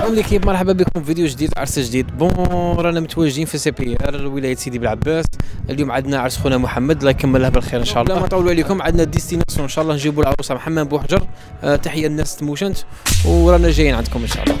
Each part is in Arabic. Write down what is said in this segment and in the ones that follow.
السلام l'équipe مرحبا بكم في فيديو جديد عرس جديد. bon رانا متواجدين في SBA ولايه سيدي بلعباس اليوم عندنا عرس خونا محمد الله يكمله بالخير إن شاء الله. ما نطول عليكم عندنا destination إن شاء الله نجيبوا العروسه من حمام بوحجر آه تحية لناس تموشنت. ورانا جايين عندكم إن شاء الله.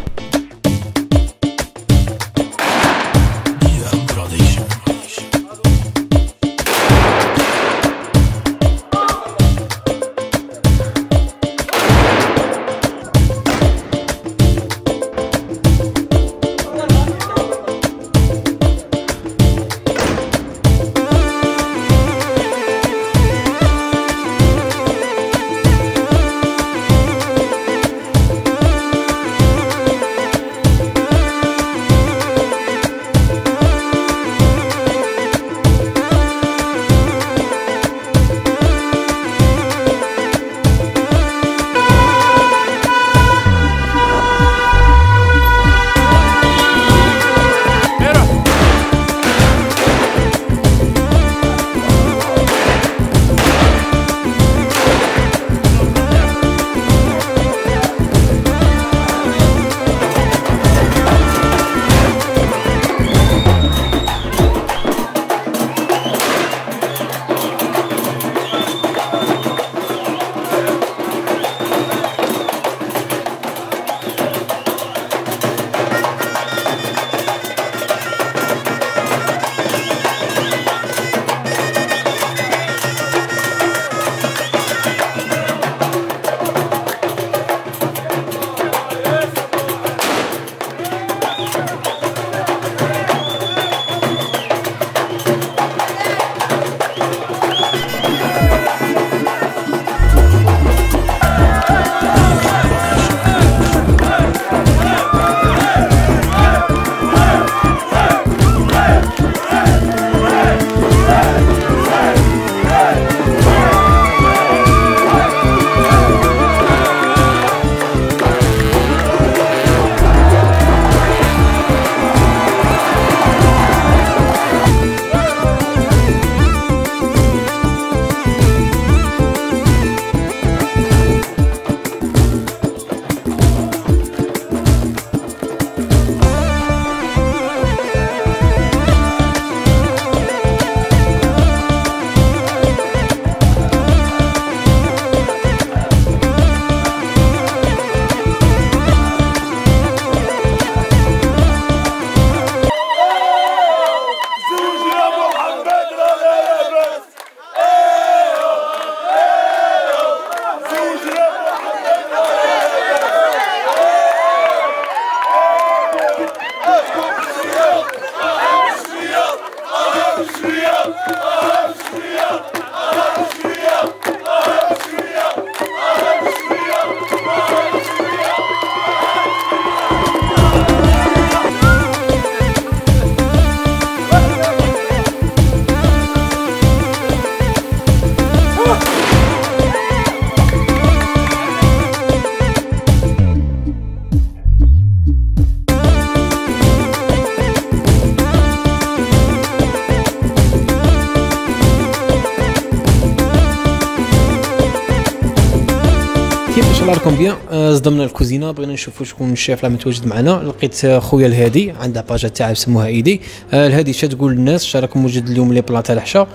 كيف ان شاء الله راكم بيان آه، صدمنا الكوزينة بغينا نشوفوا شكون الشيف اللي متواجد معنا. لقيت آه، خويا الهادي عندها باجا تاعها سموها إيدي. آه، الهادي شا تقول للناس شا راكم موجود اليوم لي بلا تاع العشاء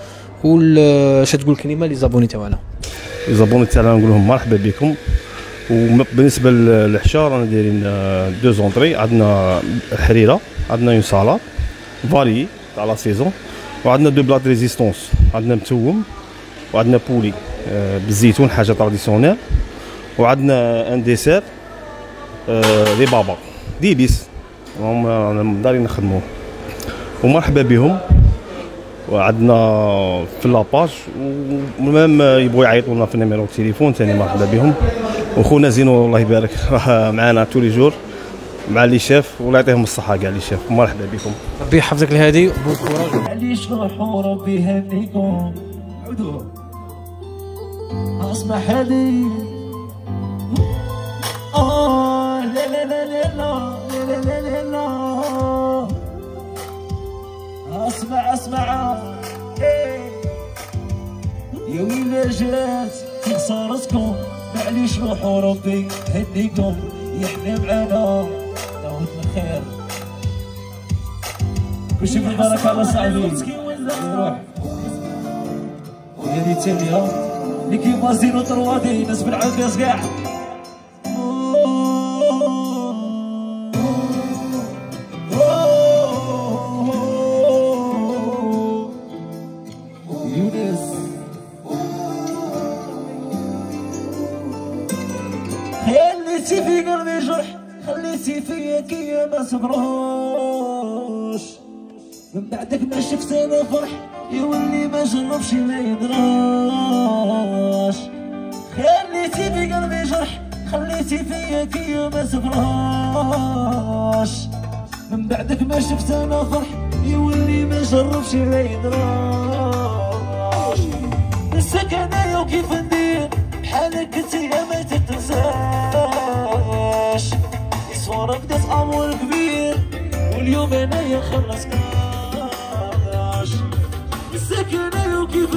وشا تقول كلمة لي زابوني تاعنا الزبون تاعنا نقول لهم مرحبا بكم. وبالنسبه للعشاء رانا دايرين آه، دو زونطري عندنا الحريره عندنا اون سالاد فالي تاع لا سيزون وعندنا دو بلات ريزيستونس عندنا متوم وعندنا بولي آه، بالزيتون حاجة تراديسيونيل وعندنا ان ديسير آه، لي بابا. ديبيس هم رانا دارين نخدموه. ومرحبا بهم. وعندنا في لاباج. ومام يبغوا يعيطوا لنا في النيميرو التليفون ثاني مرحبا بهم. وخونا زينو الله يبارك. راه معنا تولي جور مع لي شيف. والله يعطيهم الصحة كاع لي شيف. مرحبا بكم. ربي يحفظك الهادي معليش روحوا ربي يهنيكم عودوا اسمع هادي آه لا لا لا لا لا لا لا اسمع اسمع إيه. يا ويلي جات في خسارتكم معليش روحوا ربي هديكم يحنا معانا الخير كلشي بالبركة على صاحبي يروح وهذه الثانية اللي كيما زيرو طروادي ناس بالعباس كاع خليتي في قلبي جرح خليتي فيا كي ما صبروش. من بعدك ما شفت أنا فرح يولي ما جربش ما يدراش. خليتي في قلبي جرح خليتي فيا كي ما صبروش. من بعدك ما شفت أنا فرح يولي ما جربش ما يدراش. نساك انايا وكيف ندير بحالك أنت ما تتنساش. صورة بدات امور كبير واليوم انايا خلص كاش. انايا وكيف